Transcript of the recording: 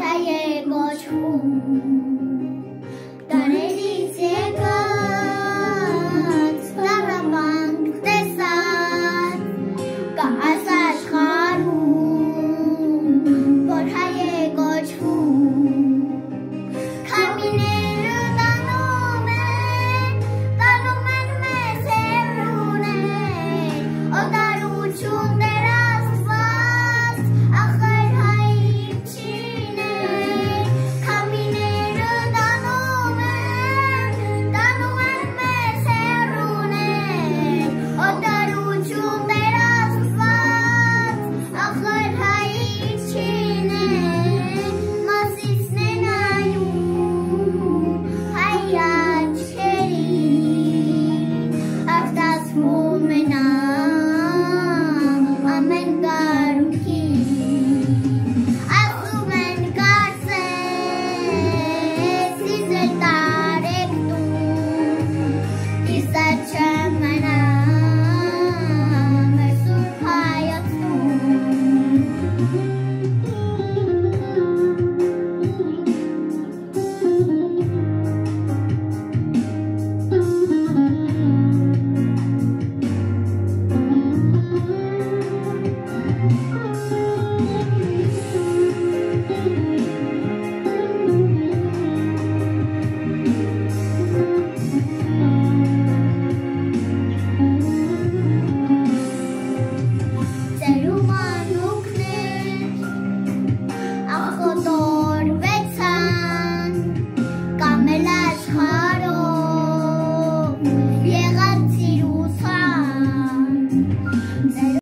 Thay.